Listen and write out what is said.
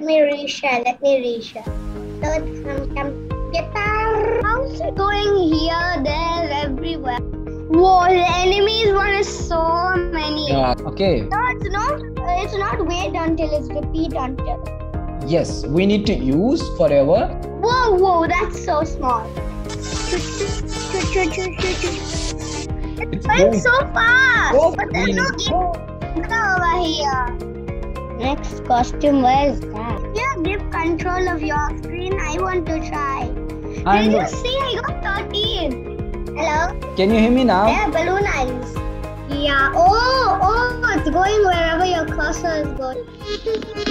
let me reshare. Let me reshare. So it's from computer. How's it going here, there, everywhere? Whoa, the enemies one is so many. Yeah. Okay. No, it's not. It's not wait until. It's repeat until. Yes, we need to use forever. Whoa, whoa, that's so small. It's going so fast. Oh, but there's no game over here. Next costume, where is that? Yeah, give control of your screen. I want to try. I'm- Did you see? I got 13. Hello? Can you hear me now? Yeah, balloon eyes. Yeah. Oh, oh, it's going wherever your cursor is going.